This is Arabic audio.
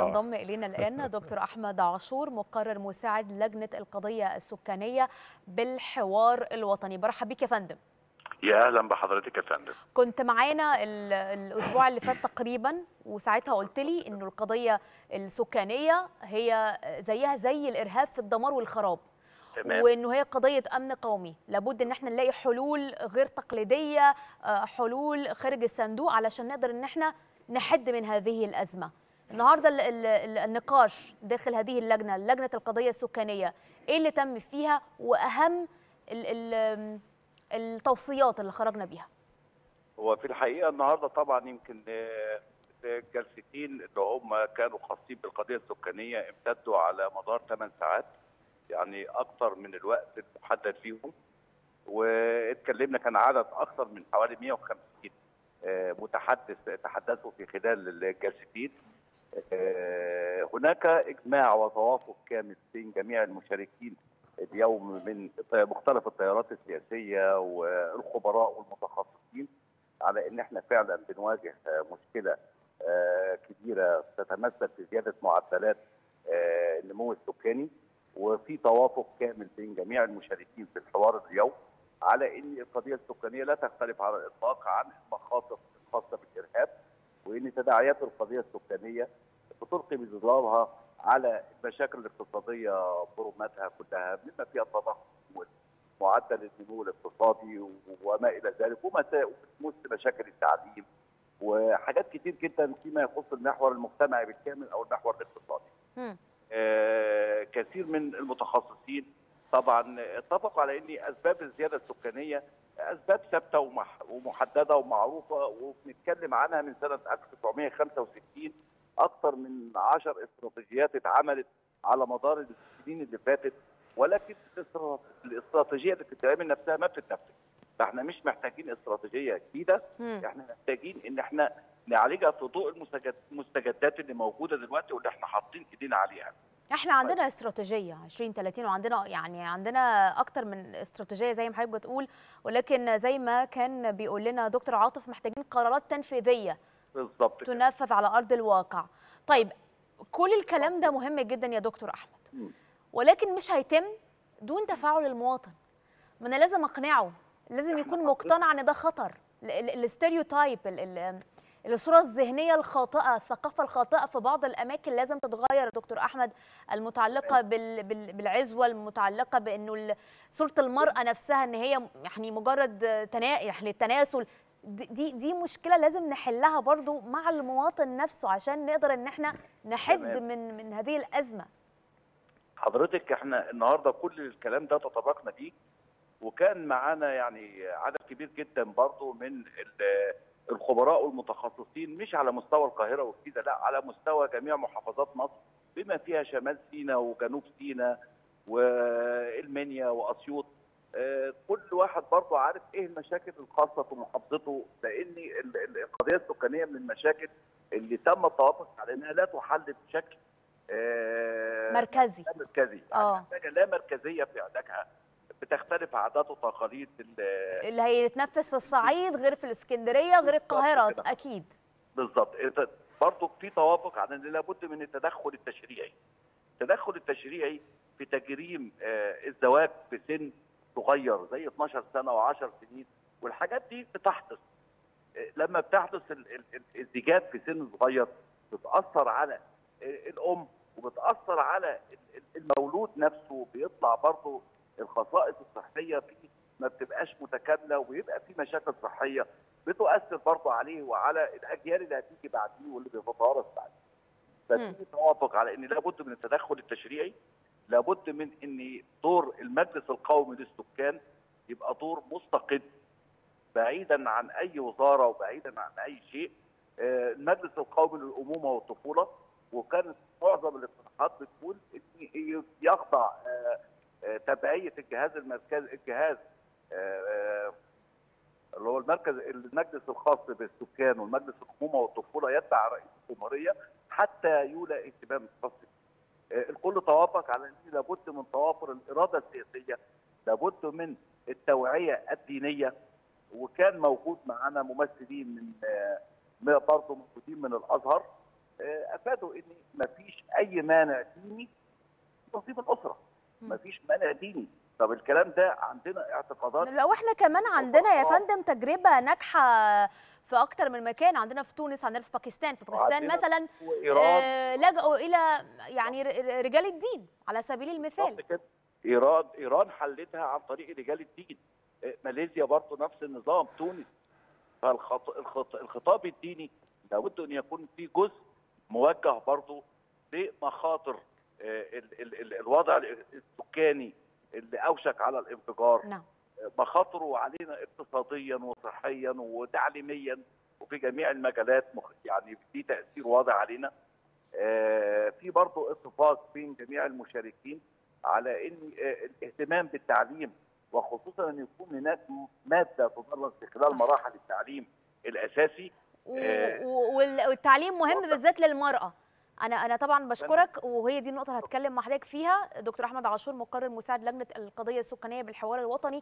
انضم إلينا الآن دكتور أحمد عاشور مقرر مساعد لجنة القضية السكانية بالحوار الوطني. برحب بيك يا فندم. يا أهلا بحضرتك يا فندم. كنت معانا ال- الأسبوع اللي فات تقريبا وساعتها قلت لي إنه القضية السكانية هي زيها زي الإرهاب في الدمار والخراب تمام. وإنه هي قضية أمن قومي. لابد إن إحنا نلاقي حلول غير تقليدية آه، حلول خارج الصندوق علشان نقدر إن إحنا نحد من هذه الأزمة. النهارده ال- ال- ال- النقاش داخل هذه اللجنة لجنة القضية السكانية إيه اللي تم فيها وأهم ال ال التوصيات اللي خرجنا بيها؟ هو في الحقيقة النهارده طبعا يمكن آه، الجلستين اللي هم كانوا خاصين بالقضية السكانية امتدوا على مدار 8 ساعات يعني أكثر من الوقت المحدد فيهم واتكلمنا كان عدد أكثر من حوالي 150 آه، متحدث تحدثوا في خلال الجلستين. آه، هناك إجماع وتوافق كامل بين جميع المشاركين اليوم من مختلف التيارات السياسية والخبراء والمتخصصين على إن إحنا فعلا بنواجه آه، مشكلة آه، كبيرة تتمثل في زيادة معدلات آه، النمو السكاني. وفي توافق كامل بين جميع المشاركين في الحوار اليوم على إن القضية السكانية لا تختلف على الإطلاق عن المخاطر الخاصة بالارهاب وإن تداعيات القضية السكانية بتلقي بظلالها على المشاكل الاقتصادية برمتها كلها بما فيها التضخم ومعدل النمو الاقتصادي وما إلى ذلك وبتمس مشاكل التعليم وحاجات كتير جدا فيما يخص المحور المجتمعي بالكامل أو المحور الاقتصادي. آه، كثير من المتخصصين طبعا اتفقوا على إن أسباب الزيادة السكانية أسباب ثابتة ومح- ومحددة ومعروفة وبنتكلم عنها من سنة 1965 أكثر من 10 استراتيجيات اتعملت على مدار السنين اللي فاتت. ولكن الاسترا- الاستراتيجية اللي بتتعمل نفسها ما بتتنفذ. فإحنا مش محتاجين استراتيجية جديدة. إحنا محتاجين إن إحنا نعالجها في ضوء المستجد- المستجدات اللي موجودة دلوقتي واللي إحنا حاطين إيدينا عليها. إحنا عندنا استراتيجية 2030 وعندنا يعني عندنا أكتر من استراتيجية زي ما حضرتك بتقول ولكن زي ما كان بيقول لنا دكتور عاطف محتاجين قرارات تنفيذية بالظبط. تنفذ على أرض الواقع. طيب كل الكلام ده مهم جدا يا دكتور أحمد. ولكن مش هيتم دون تفاعل المواطن. ما أنا لازم أقنعه لازم يكون مقتنع إن ده خطر. الاستيريوتايب الصورة الذهنية الخاطئة الثقافة الخاطئة في بعض الأماكن لازم تتغير دكتور أحمد المتعلقة بال بال بالعزوة المتعلقة بأنه صورة المرأة نفسها إن هي يعني مجرد تنا يعني التناسل دي- دي مشكلة لازم نحلها برضو مع المواطن نفسه عشان نقدر إن إحنا نحد. من من هذه الأزمة. حضرتك إحنا النهارده كل الكلام ده تطرقنا فيه وكان معانا يعني عدد كبير جدا برضو من الخبراء والمتخصصين مش على مستوى القاهرة والجيزة لا على مستوى جميع محافظات مصر بما فيها شمال سيناء وجنوب سيناء والمنيا وأسيوط. آه، كل واحد برضه عارف إيه المشاكل الخاصة في محافظته لأن ال- ال- القضية السكانية من المشاكل اللي تم التوافق على انها لا تحل بشكل آه، مركزي. لا مركزي. آه. يعني محتاجه لا مركزية في علاجها. بتختلف عادات وتقاليد ال- اللي هيتنفذ في الصعيد غير في الإسكندرية غير القاهرة كده. أكيد. بالظبط. برضه في توافق على إن لابد من التدخل التشريعي. التدخل التشريعي في تجريم آه، الزواج في سن صغير زي 12 سنة و10 سنين والحاجات دي بتحدث. آه، لما بتحدث ال- ال- ال- الزيجات في سن صغير بتأثر على آه، الأم وبتأثر على ال- ال- المولود نفسه بيطلع برضه الخصائص الصحية فيه ما بتبقاش متكاملة وبيبقى في مشاكل صحية بتؤثر برضه عليه وعلى الأجيال اللي هتيجي بعديه واللي بيتوارث بعديه. ففي توافق على إن لابد من التدخل التشريعي لابد من إن دور المجلس القومي للسكان يبقى دور مستقل بعيدا عن أي وزارة وبعيدا عن أي شيء آه، المجلس القومي للأمومة والطفولة وكانت معظم الاقتراحات بتقول إن يخضع آه، تبعية الجهاز المركزي الجهاز آه، آه، اللي هو المركز المجلس الخاص بالسكان والمجلس الامومه والطفولة يتبع رئيس الجمهورية حتى يولى اهتمام آه، الكل توافق على إن لابد من توافر الإرادة السياسية لابد من التوعية الدينية وكان موجود معنا ممثلين من آه، برضه موجودين من الأزهر أفادوا إن مفيش أي مانع ديني تنظيم الأسرة. مفيش مانع ديني. طب الكلام ده عندنا اعتقادات؟ لو إحنا كمان عندنا يا. فندم تجربة ناجحة في أكتر من مكان عندنا في تونس عندنا في باكستان. في باكستان مثلا آه، لجأوا إلى يعني رجال الدين على سبيل المثال. إيران إيران حلتها عن طريق رجال الدين. آه، ماليزيا برضه نفس النظام تونس. فالخطاب الديني لابد أن يكون في جزء موجه برضه لمخاطر الوضع السكاني اللي أوشك على الانفجار نعم مخاطره علينا اقتصاديا وصحيا وتعليميا وفي جميع المجالات يعني في تأثير واضح علينا آه، في برضه اتفاق بين جميع المشاركين على إن آه، الاهتمام بالتعليم وخصوصا إن يكون هناك مادة تدرس في خلال مراحل التعليم الأساسي آه. والتعليم مهم. بالذات للمرأة أنا أنا طبعا بشكرك وهي دي النقطة اللي هتكلم مع حضرتك فيها. دكتور أحمد عاشور مقرر مساعد لجنة القضية السكانية بالحوار الوطني.